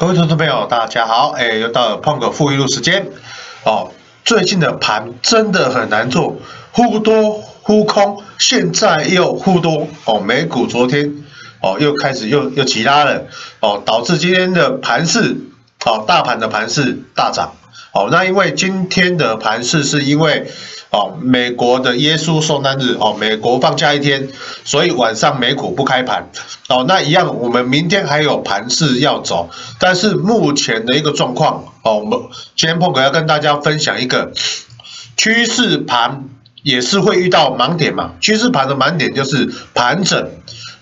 各位投资朋友，大家好，哎，又到了碰个富裕路时间哦。最近的盘真的很难做，忽多忽空，现在又忽多哦。美股昨天哦又开始又又起拉了哦，导致今天的盘势哦，大盘的盘势大涨哦。那因为今天的盘势是因为。哦，美国的耶稣受难日哦，美国放假一天，所以晚上美股不开盘哦。那一样，我们明天还有盘势要走，但是目前的一个状况哦，我们今天碰哥要跟大家分享一个趋势盘，也是会遇到盲点嘛。趋势盘的盲点就是盘整，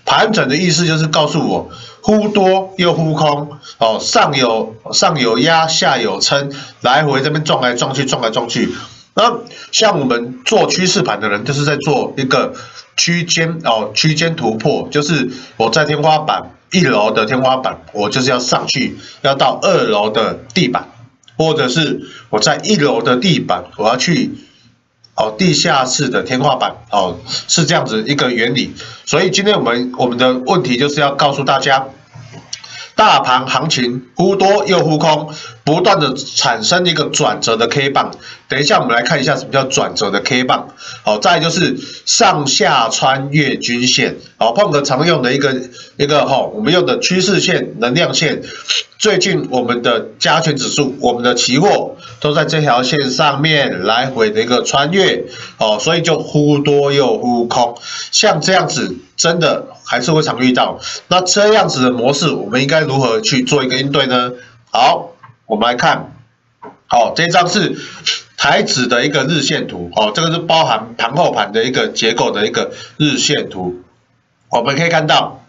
盘整的意思就是告诉我忽多又忽空哦，上有上有压，下有撑，来回这边撞来撞去，撞来撞去。那像我们做趋势盘的人，就是在做一个区间哦，区间突破，就是我在天花板一楼的天花板，我就是要上去，要到二楼的地板，或者是我在一楼的地板，我要去哦地下室的天花板哦，是这样子一个原理。所以今天我们我们的问题就是要告诉大家。大盘行情忽多又忽空，不断的产生一个转折的 K 棒。等一下，我们来看一下什么叫转折的 K 棒。好，再就是上下穿越均线。好，碰个常用的一个一个哈，我们用的趋势线、能量线。最近我们的加权指数，我们的期货都在这条线上面来回的一个穿越。哦，所以就忽多又忽空，像这样子。真的还是会常遇到，那这样子的模式，我们应该如何去做一个应对呢？好，我们来看，好，这张是台指的一个日线图，哦，这个是包含盘后盘的一个结构的一个日线图，我们可以看到，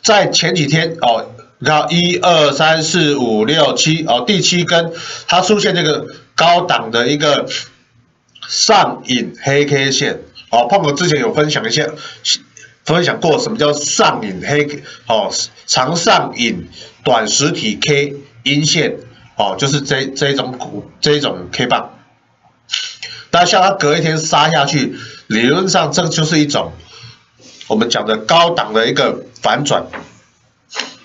在前几天，哦，你看一二三四五六七，哦，第七根它出现这个高档的一个上影黑 K 线，哦，胖哥之前有分享一些。分享过什么叫上影黑哦，长上影短实体 K 阴线哦，就是这这种股这种 K 棒，但像它隔一天杀下去，理论上这就是一种我们讲的高档的一个反转。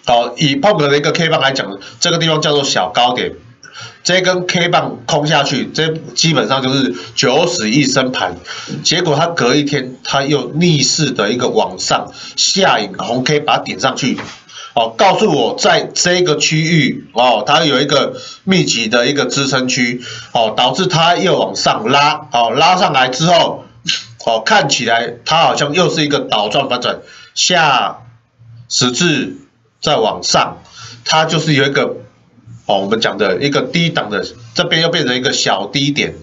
好，以泡格的一个 K 棒来讲，这个地方叫做小高点。这根 K 棒空下去，这基本上就是九死一生盘。结果它隔一天，它又逆势的一个往上下影红 K 把它顶上去，哦，告诉我在这个区域哦，它有一个密集的一个支撑区，哦，导致它又往上拉，哦，拉上来之后，哦，看起来它好像又是一个倒转反转，下十字再往上，它就是有一个。哦，我们讲的一个低档的，这边又变成一个小低点，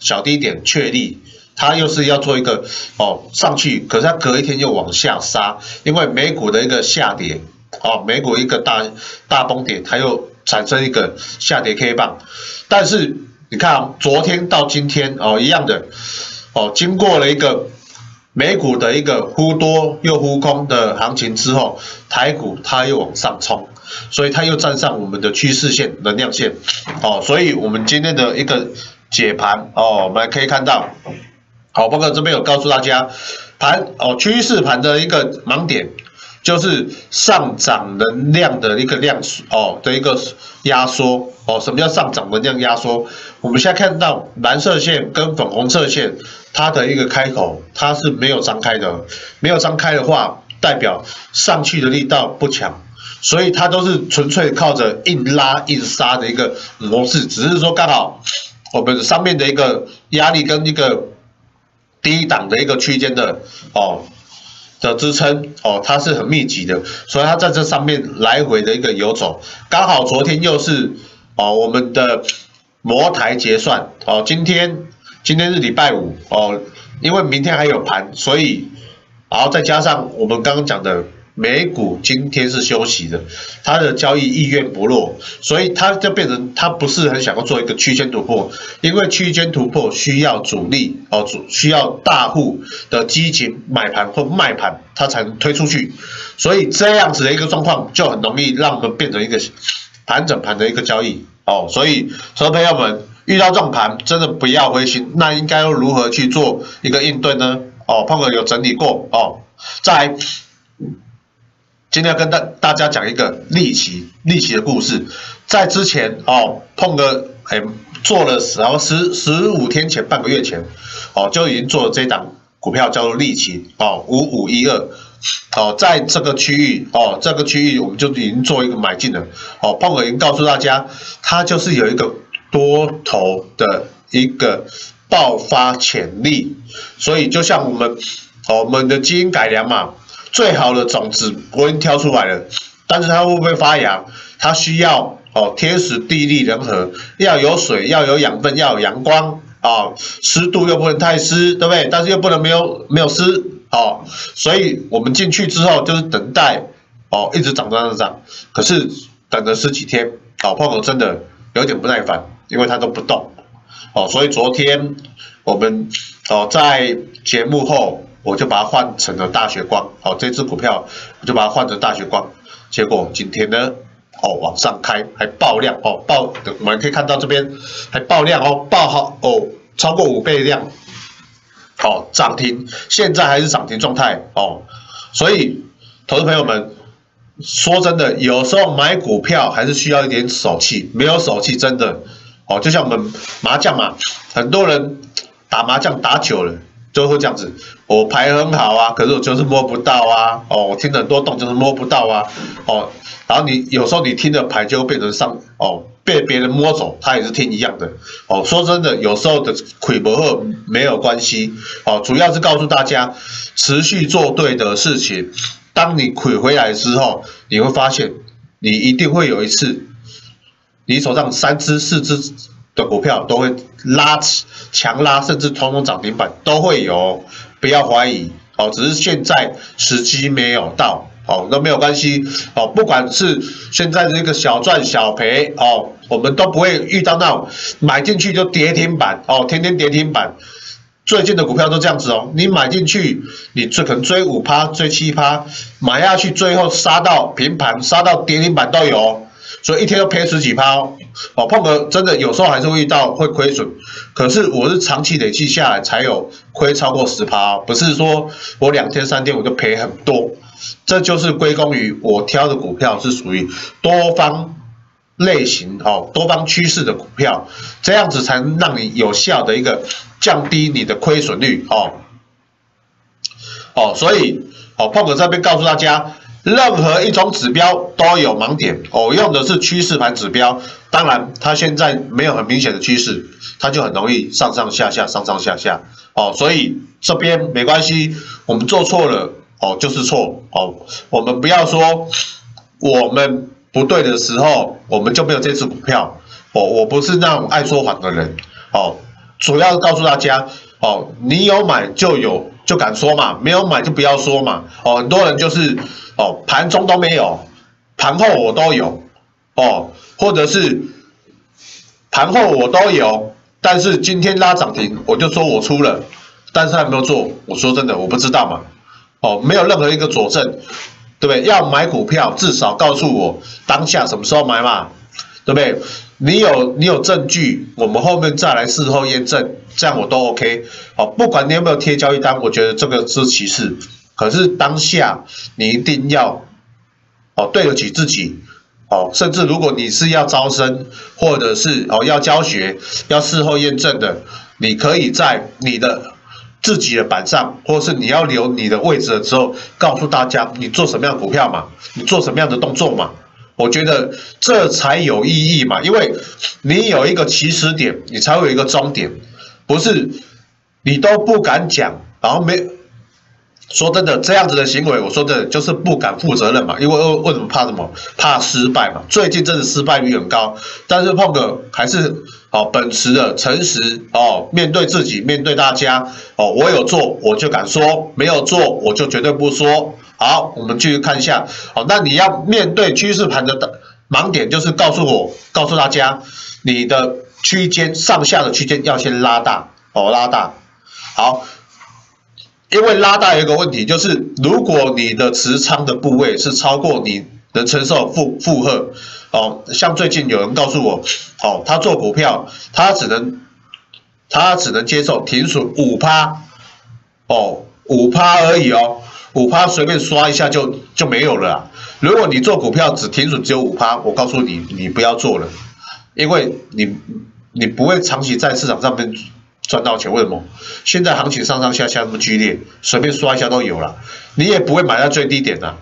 小低点确立，它又是要做一个哦上去，可是它隔一天又往下杀，因为美股的一个下跌，哦，美股一个大大崩跌，它又产生一个下跌 K 棒，但是你看昨天到今天哦一样的，哦经过了一个美股的一个忽多又忽空的行情之后，台股它又往上冲。所以它又站上我们的趋势线、能量线，哦，所以我们今天的一个解盘，哦，我们可以看到，好，包括这边有告诉大家，盘，哦，趋势盘的一个盲点，就是上涨能量的一个量，哦，的一个压缩，哦，什么叫上涨能量压缩？我们现在看到蓝色线跟粉红色线，它的一个开口，它是没有张开的，没有张开的话，代表上去的力道不强。所以它都是纯粹靠着硬拉硬杀的一个模式，只是说刚好我们上面的一个压力跟一个低档的一个区间的哦的支撑哦，它是很密集的，所以它在这上面来回的一个游走，刚好昨天又是哦我们的模台结算哦，今天今天是礼拜五哦，因为明天还有盘，所以然后再加上我们刚刚讲的。美股今天是休息的，它的交易意愿不弱，所以它就变成它不是很想要做一个区间突破，因为区间突破需要主力哦，主需要大户的积极买盘或卖盘，它才能推出去，所以这样子的一个状况就很容易让我们变成一个盘整盘的一个交易哦，所以所有朋友们遇到这种盘真的不要灰心，那应该要如何去做一个应对呢？哦，胖哥有整理过哦，在。今天要跟大大家讲一个利奇利奇的故事，在之前哦，碰个哎做了十十十五天前半个月前哦，就已经做了这档股票叫做利奇哦五五一二。哦，在这个区域哦这个区域我们就已经做一个买进了。哦，碰哥已经告诉大家，它就是有一个多头的一个爆发潜力，所以就像我们哦我们的基因改良嘛。最好的种子我已经挑出来了，但是它会不会发芽？它需要哦天时地利人和，要有水，要有养分，要有阳光啊，湿度又不能太湿，对不对？但是又不能没有没有湿哦，所以我们进去之后就是等待哦，一直涨涨涨涨，可是等了十几天，哦，泡泡真的有点不耐烦，因为它都不动哦，所以昨天我们哦在节目后。我就把它换成了大学光，好，这只股票我就把它换成大学光，结果今天呢，哦，往上开还爆量哦，爆，我们可以看到这边还爆量哦，爆好哦，超过五倍量，好，涨停，现在还是涨停状态哦，所以，投资朋友们，说真的，有时候买股票还是需要一点手气，没有手气真的，哦，就像我们麻将嘛，很多人打麻将打久了。就会这样子，我牌很好啊，可是我就是摸不到啊，哦，我听很多洞就是摸不到啊，哦，然后你有时候你听的牌就会变成上，哦，被别人摸走，他也是听一样的，哦，说真的，有时候的亏不后没有关系，哦，主要是告诉大家，持续做对的事情，当你亏回来之后，你会发现，你一定会有一次，你手上三只四只。的股票都会拉强拉，甚至通通涨停板都会有，不要怀疑哦。只是现在时机没有到哦，那没有关系哦。不管是现在这个小赚小赔哦，我们都不会遇到那种买进去就跌停板哦，天天跌停板。最近的股票都这样子哦，你买进去，你最可能追五趴、追七趴，买下去最后杀到平盘、杀到跌停板都有。所以一天都赔十几趴哦，哦碰个真的有时候还是会遇到会亏损，可是我是长期累计下来才有亏超过十趴，不是说我两天三天我就赔很多，这就是归功于我挑的股票是属于多方类型哦，多方趋势的股票，这样子才能让你有效的一个降低你的亏损率哦，哦，所以哦，碰哥这边告诉大家。任何一种指标都有盲点，我用的是趋势盘指标，当然它现在没有很明显的趋势，它就很容易上上下下，上上下下，哦，所以这边没关系，我们做错了，哦，就是错，哦，我们不要说我们不对的时候，我们就没有这只股票，哦，我不是那种爱说谎的人，哦，主要告诉大家，哦，你有买就有就敢说嘛，没有买就不要说嘛，哦，很多人就是。哦，盘中都没有，盘后我都有，哦，或者是盘后我都有，但是今天拉涨停，我就说我出了，但是还没有做，我说真的我不知道嘛，哦，没有任何一个佐证，对不对？要买股票，至少告诉我当下什么时候买嘛，对不对？你有你有证据，我们后面再来事后验证，这样我都 OK，好，不管你有没有贴交易单，我觉得这个是其次。可是当下你一定要哦对得起自己哦，甚至如果你是要招生或者是哦要教学要事后验证的，你可以在你的自己的板上，或是你要留你的位置的时候，告诉大家你做什么样的股票嘛，你做什么样的动作嘛，我觉得这才有意义嘛，因为你有一个起始点，你才会有一个终点，不是你都不敢讲，然后没。说真的，这样子的行为，我说的就是不敢负责任嘛。因为为什么怕什么？怕失败嘛。最近真的失败率很高，但是碰哥还是哦，秉持的诚实哦，面对自己，面对大家哦，我有做我就敢说，没有做我就绝对不说。好，我们继续看一下。好，那你要面对趋势盘的盲点，就是告诉我，告诉大家，你的区间上下的区间要先拉大哦，拉大。好。因为拉大有一个问题，就是如果你的持仓的部位是超过你能承受负负荷，哦，像最近有人告诉我，哦，他做股票，他只能他只能接受停损五趴，哦，五趴而已哦，五趴随便刷一下就就没有了，如果你做股票只停损只有五趴，我告诉你，你不要做了，因为你你不会长期在市场上面赚到钱。为什么？现在行情上上下下那么剧烈，随便刷一下都有了，你也不会买在最低点的。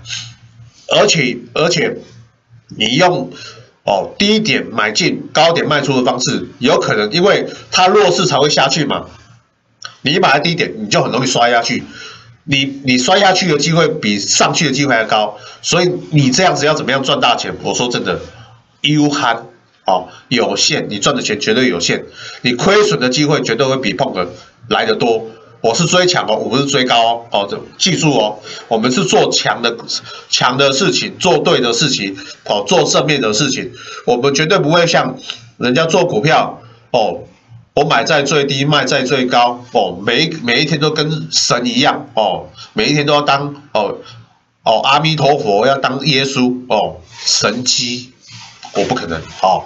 而且而且，你用哦低点买进，高点卖出的方式，有可能因为它弱势才会下去嘛。你买在低点，你就很容易摔下去。你你摔下去的机会比上去的机会还高，所以你这样子要怎么样赚大钱？我说真的，u 憨哦，有限，你赚的钱绝对有限，你亏损的机会绝对会比碰的来的多。我是追强哦，我不是追高哦，哦，记住哦，我们是做强的强的事情，做对的事情，哦，做正面的事情，我们绝对不会像人家做股票哦。我买在最低，卖在最高哦，每一每一天都跟神一样哦，每一天都要当哦哦阿弥陀佛，要当耶稣哦，神机，我不可能哦。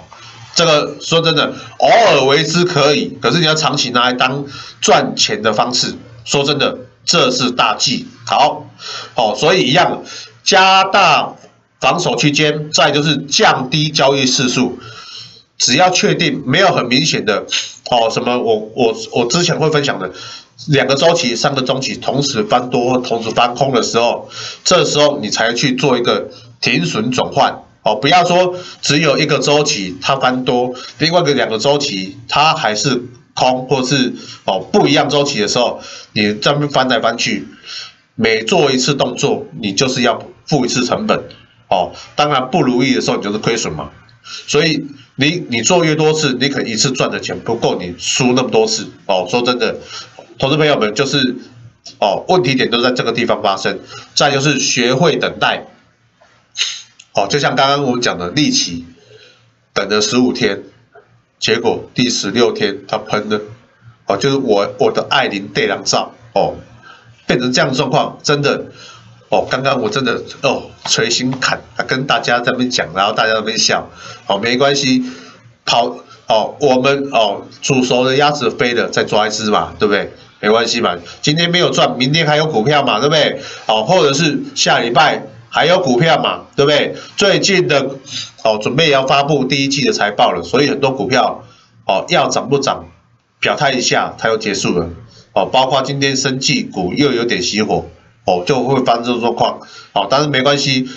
这个说真的，偶尔为之可以，可是你要长期拿来当赚钱的方式，说真的，这是大忌。好，哦，所以一样，加大防守区间，再就是降低交易次数。只要确定没有很明显的哦，什么我我我之前会分享的两个周期、三个周期同时翻多、同时翻空的时候，这时候你才去做一个停损转换哦，不要说只有一个周期它翻多，另外一个两个周期它还是空，或是哦不一样周期的时候，你这么翻来翻去，每做一次动作，你就是要付一次成本哦，当然不如意的时候，你就是亏损嘛。所以你你做越多次，你可能一次赚的钱不够你输那么多次哦。说真的，投资朋友们就是哦，问题点都在这个地方发生。再就是学会等待，哦，就像刚刚我讲的利奇，等了十五天，结果第十六天它喷了，哦，就是我我的爱琳对狼照哦，变成这样的状况，真的。哦，刚刚我真的哦捶心坎，跟大家在那边讲，然后大家在那边笑，哦没关系，跑哦我们哦煮熟的鸭子飞了再抓一只嘛，对不对？没关系嘛，今天没有赚，明天还有股票嘛，对不对？哦，或者是下礼拜还有股票嘛，对不对？最近的哦准备要发布第一季的财报了，所以很多股票哦要涨不涨，表态一下它又结束了，哦，包括今天生技股又有点熄火。哦，就会发生这种状况，哦，但是没关系，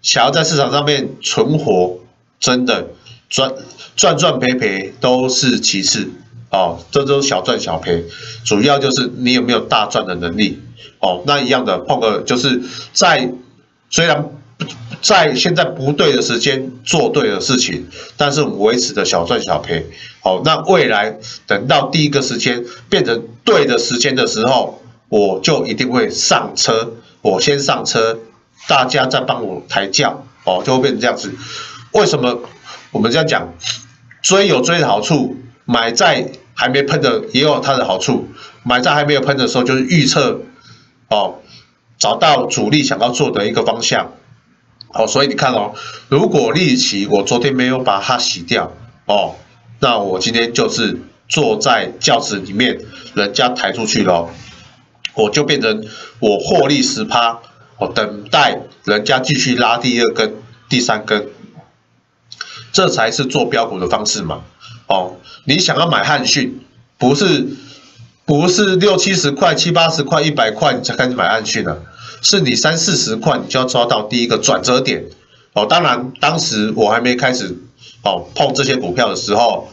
想要在市场上面存活，真的赚赚赚赔赔都是其次，哦，这都小赚小赔，主要就是你有没有大赚的能力，哦，那一样的碰个就是在虽然在现在不对的时间做对的事情，但是我们维持的小赚小赔，好，那未来等到第一个时间变成对的时间的时候。我就一定会上车，我先上车，大家再帮我抬轿，哦，就会变成这样子。为什么我们这样讲？追有追的好处，买在还没喷的也有它的好处。买在还没有喷的时候，就是预测，哦，找到主力想要做的一个方向。好，所以你看哦，如果利奇我昨天没有把它洗掉，哦，那我今天就是坐在轿子里面，人家抬出去了。我就变成我获利十趴，我等待人家继续拉第二根、第三根，这才是做标股的方式嘛。哦，你想要买汉讯，不是不是六七十块、七八十块、一百块你才开始买汉讯的，是你三四十块就要抓到第一个转折点。哦，当然当时我还没开始哦碰这些股票的时候，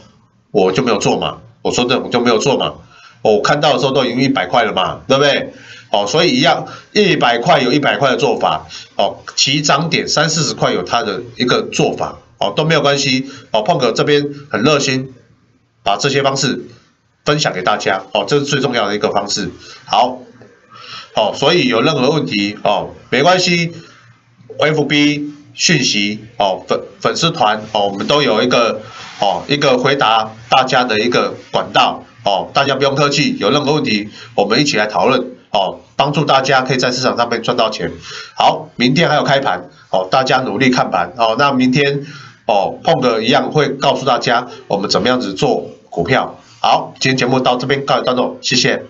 我就没有做嘛。我说的我就没有做嘛。我看到的时候都已经一百块了嘛，对不对？哦，所以一样，一百块有一百块的做法，哦，起涨点三四十块有它的一个做法，哦，都没有关系。哦，碰哥这边很热心，把这些方式分享给大家，哦，这是最重要的一个方式。好，好，所以有任何问题，哦，没关系，FB 讯息，哦，粉粉丝团，哦，我们都有一个，哦，一个回答大家的一个管道。哦，大家不用客气，有任何问题，我们一起来讨论哦，帮助大家可以在市场上面赚到钱。好，明天还有开盘哦，大家努力看盘哦。那明天哦，碰哥一样会告诉大家我们怎么样子做股票。好，今天节目到这边告一段落，谢谢。